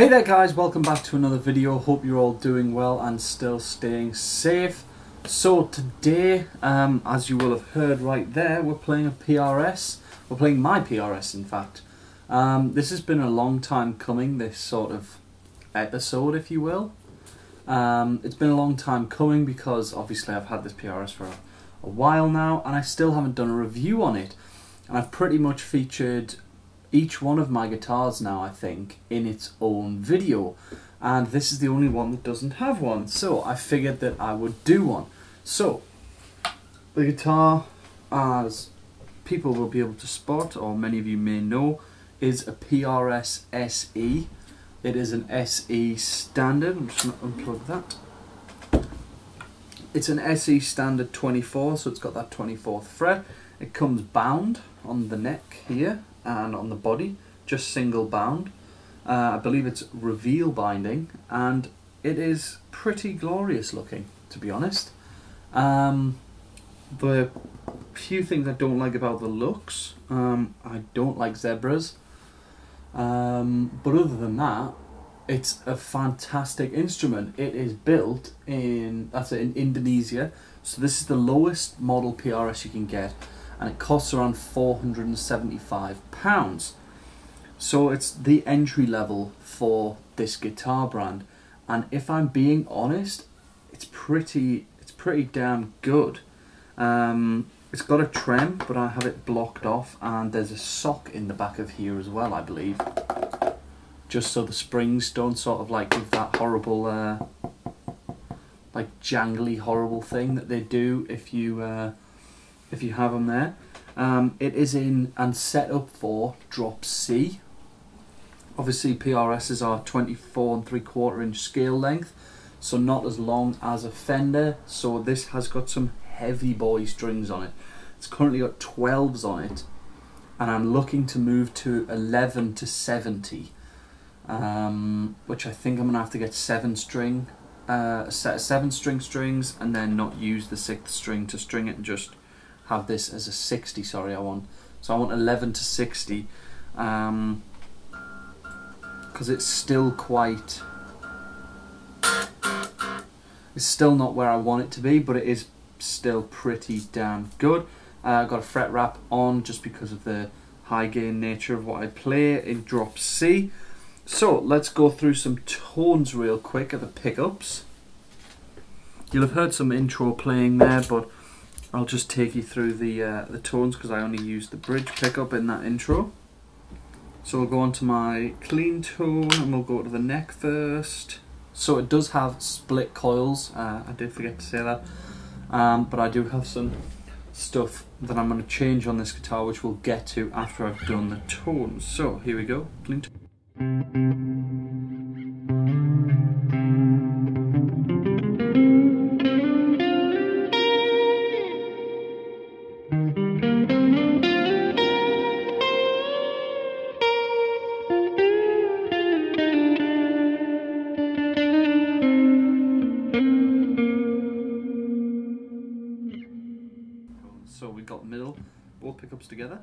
Hey there guys, welcome back to another video. Hope you're all doing well and still staying safe. So today, um, as you will have heard right there, we're playing a PRS. We're playing my PRS in fact. Um, this has been a long time coming, this sort of episode if you will. Um, it's been a long time coming because obviously I've had this PRS for a, a while now and I still haven't done a review on it. And I've pretty much featured each one of my guitars now, I think, in its own video. And this is the only one that doesn't have one. So I figured that I would do one. So, the guitar, as people will be able to spot, or many of you may know, is a PRS SE. It is an SE standard. I'm just going to unplug that. It's an SE standard 24, so it's got that 24th fret. It comes bound on the neck here and on the body, just single bound. Uh, I believe it's reveal binding, and it is pretty glorious looking, to be honest. Um, the few things I don't like about the looks, um, I don't like zebras, um, but other than that, it's a fantastic instrument. It is built in that's in Indonesia, so this is the lowest model PRS you can get and it costs around £475. So it's the entry level for this guitar brand. And if I'm being honest, it's pretty it's pretty damn good. Um, it's got a trem, but I have it blocked off, and there's a sock in the back of here as well, I believe. Just so the springs don't sort of like give that horrible, uh, like jangly, horrible thing that they do if you uh, if you have them there. Um, it is in and set up for drop C. Obviously PRSs are 24 and 3 quarter inch scale length, so not as long as a Fender, so this has got some heavy boy strings on it. It's currently got 12s on it, and I'm looking to move to 11 to 70, um, which I think I'm to have to get 7 string, uh, a set of 7 string strings, and then not use the 6th string to string it and just have this as a 60 sorry I want so I want 11 to 60 um, because it's still quite it's still not where I want it to be but it is still pretty damn good. Uh, I've got a fret wrap on just because of the high gain nature of what I play in drop C. So let's go through some tones real quick at the pickups. You'll have heard some intro playing there but I'll just take you through the uh, the tones because I only used the bridge pickup in that intro. So we'll go on to my clean tone and we'll go to the neck first. So it does have split coils, uh, I did forget to say that, um, but I do have some stuff that I'm going to change on this guitar which we'll get to after I've done the tones. So here we go, clean tone. Pickups together.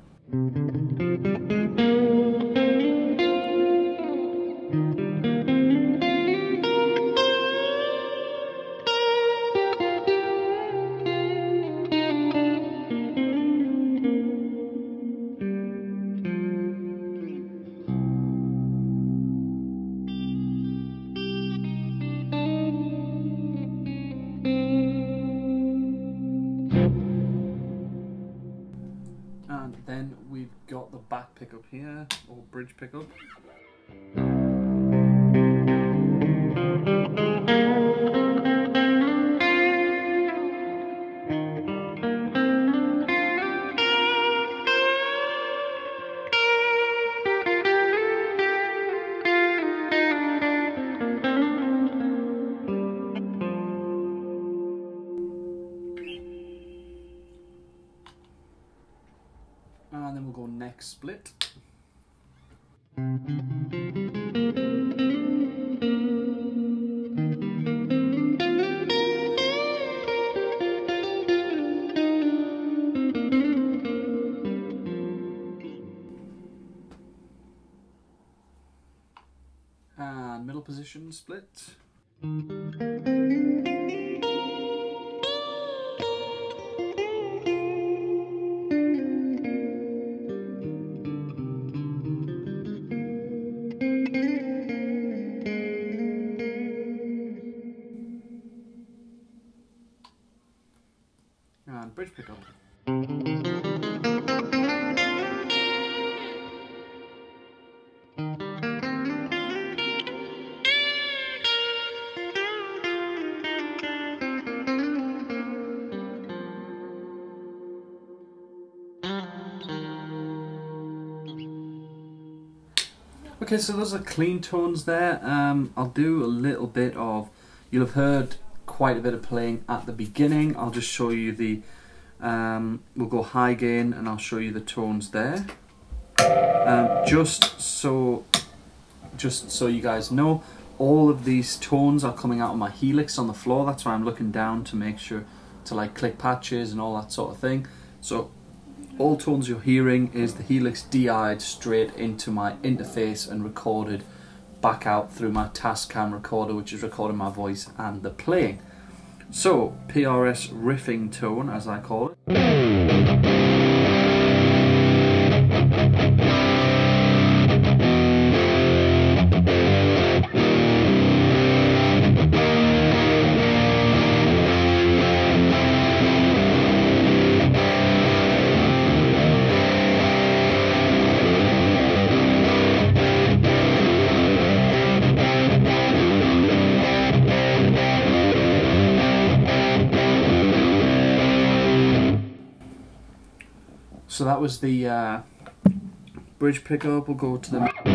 Back pickup here, or bridge pickup. Go neck split. And middle position split. Okay, so those are clean tones there. Um, I'll do a little bit of, you'll have heard quite a bit of playing at the beginning. I'll just show you the, um, we'll go high gain and I'll show you the tones there. Um, just so, just so you guys know, all of these tones are coming out of my helix on the floor. That's why I'm looking down to make sure to like click patches and all that sort of thing. So all tones you're hearing is the Helix DI'd straight into my interface and recorded back out through my Tascam recorder which is recording my voice and the playing. So, PRS riffing tone as I call it. That was the uh, bridge pickup. We'll go to the.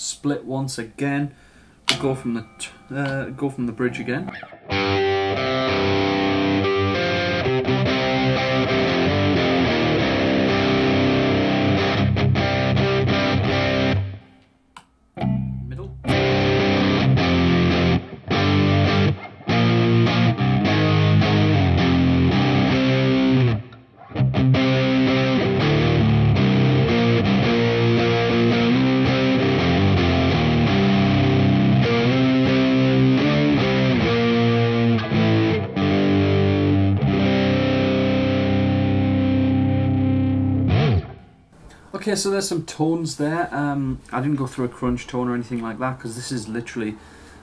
Split once again. We'll go from the uh, go from the bridge again. Okay, so there's some tones there. Um, I didn't go through a crunch tone or anything like that because this is literally,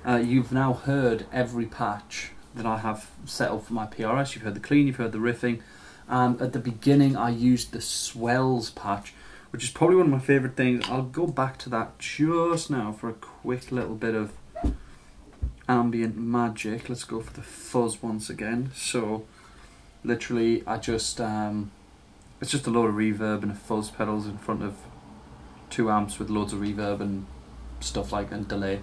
uh, you've now heard every patch that I have set up for my PRS. You've heard the clean, you've heard the riffing, and at the beginning I used the swells patch, which is probably one of my favourite things. I'll go back to that just now for a quick little bit of ambient magic. Let's go for the fuzz once again. So, literally, I just um, it's just a load of reverb and a fuzz pedals in front of two amps with loads of reverb and stuff like and delay.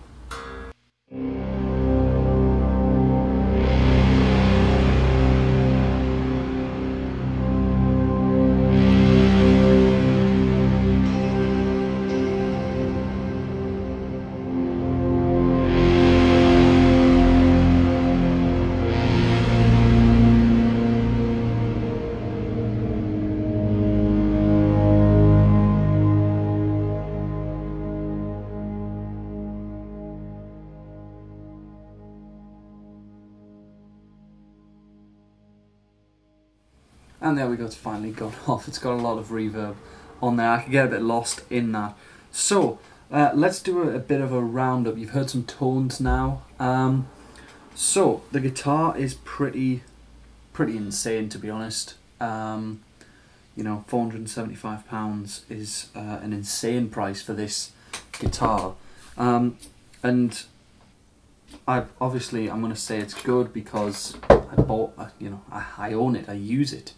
And there we go, it's finally gone off. It's got a lot of reverb on there. I could get a bit lost in that. So, uh, let's do a, a bit of a roundup. You've heard some tones now. Um, So the guitar is pretty, pretty insane to be honest. Um, you know, four hundred and seventy-five pounds is uh, an insane price for this guitar, um, and I obviously I'm gonna say it's good because I bought, uh, you know, I, I own it, I use it.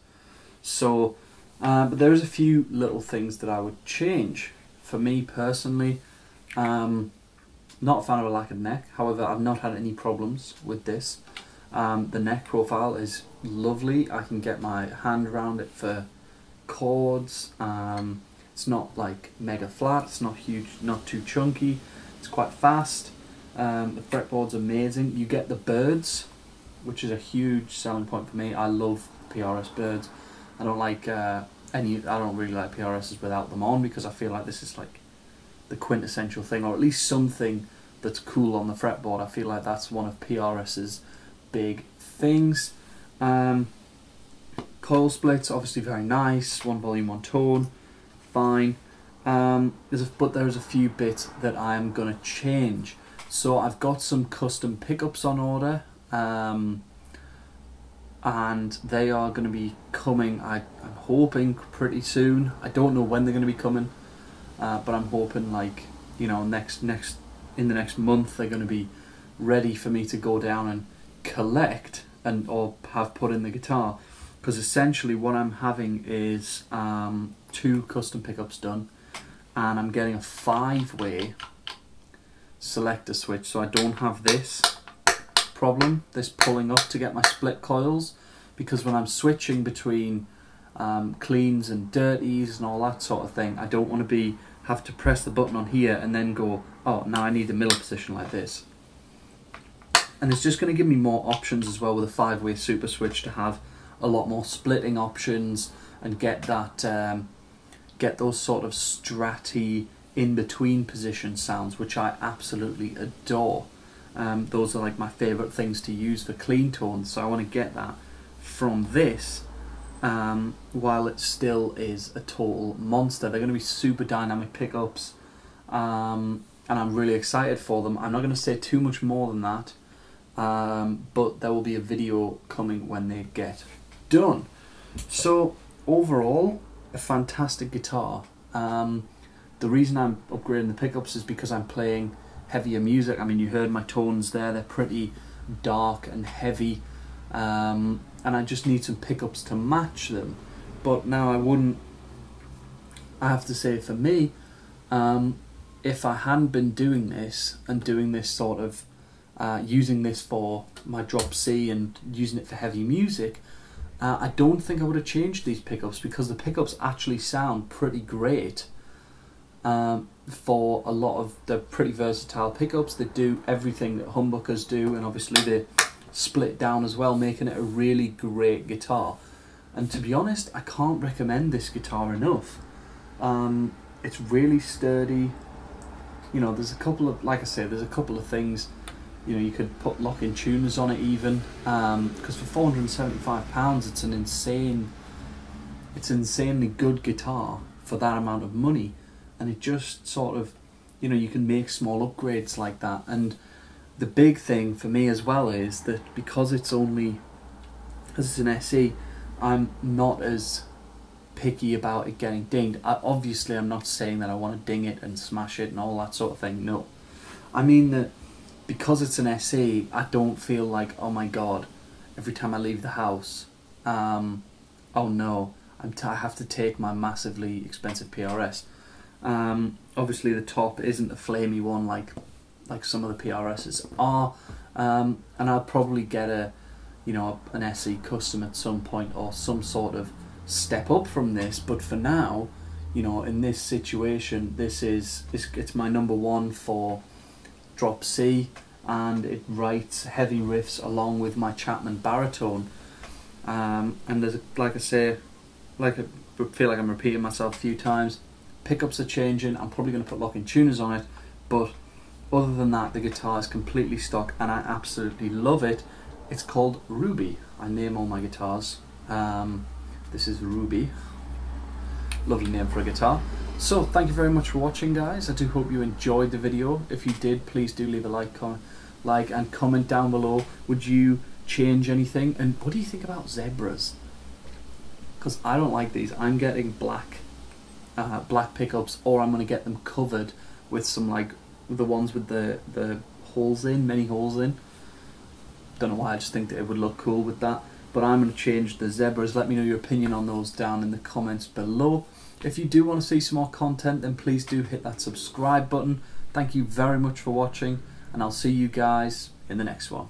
So, uh, but there's a few little things that I would change for me personally. Um, not a fan of a lack of neck. However, I've not had any problems with this. Um, the neck profile is lovely. I can get my hand around it for chords. Um, it's not like mega flat. It's not huge, not too chunky. It's quite fast. Um, the fretboard's amazing. You get the birds, which is a huge selling point for me. I love PRS birds. I don't like uh, any. I don't really like PRSs without them on because I feel like this is like the quintessential thing, or at least something that's cool on the fretboard. I feel like that's one of PRS's big things. Um, coil splits, obviously very nice. One volume, one tone, fine. Um, there's a, but there's a few bits that I am gonna change. So I've got some custom pickups on order. Um, and they are going to be coming. I, I'm hoping pretty soon. I don't know when they're going to be coming, uh, but I'm hoping like you know next next in the next month they're going to be ready for me to go down and collect and or have put in the guitar because essentially what I'm having is um, two custom pickups done and I'm getting a five way selector switch so I don't have this problem this pulling up to get my split coils because when I'm switching between um, cleans and dirties and all that sort of thing I don't want to be have to press the button on here and then go oh now I need the middle position like this. And it's just going to give me more options as well with a five way super switch to have a lot more splitting options and get that um, get those sort of stratty in between position sounds which I absolutely adore um, those are like my favorite things to use for clean tones so I want to get that from this um, while it still is a total monster. They're going to be super dynamic pickups, um, and I'm really excited for them. I'm not going to say too much more than that, um, but there will be a video coming when they get done. So overall, a fantastic guitar. Um, the reason I'm upgrading the pickups is because I'm playing heavier music. I mean, you heard my tones there; they're pretty dark and heavy. Um, and I just need some pickups to match them. But now I wouldn't. I have to say, for me, um, if I hadn't been doing this and doing this sort of uh, using this for my drop C and using it for heavy music, uh, I don't think I would have changed these pickups because the pickups actually sound pretty great. Um, for a lot of the pretty versatile pickups, they do everything that humbuckers do, and obviously they split down as well, making it a really great guitar. And to be honest, I can't recommend this guitar enough. Um, it's really sturdy. You know, there's a couple of, like I said, there's a couple of things. You know, you could put locking tuners on it even, because um, for 475 pounds, it's an insane, it's insanely good guitar for that amount of money, and it just sort of, you know, you can make small upgrades like that, and the big thing for me as well is that because it's only as it's an SE, I'm not as picky about it getting dinged. I, obviously, I'm not saying that I want to ding it and smash it and all that sort of thing. No, I mean that because it's an SE, I don't feel like oh my god, every time I leave the house, um, oh no, I'm t- I have to take my massively expensive PRS. Um, obviously, the top isn't a flamey one like like some of the PRSs are, um, and I'll probably get a, you know, an SE custom at some point or some sort of step up from this. But for now, you know, in this situation, this is it's, it's my number one for drop C, and it writes heavy riffs along with my Chapman baritone. Um, and there's like I say, like I feel like I'm repeating myself a few times. Pickups are changing. I'm probably going to put locking tuners on it, but other than that, the guitar is completely stock and I absolutely love it. It's called Ruby. I name all my guitars. Um, this is Ruby. Lovely name for a guitar. So, thank you very much for watching, guys. I do hope you enjoyed the video. If you did, please do leave a like, comment, like and comment down below. Would you change anything? And what do you think about zebras? Because I don't like these. I'm getting black, uh, black pickups, or I'm gonna get them covered with some like the ones with the the holes in, many holes in. Don't know why. I just think that it would look cool with that. But I'm gonna change the zebras. Let me know your opinion on those down in the comments below. If you do want to see some more content, then please do hit that subscribe button. Thank you very much for watching, and I'll see you guys in the next one.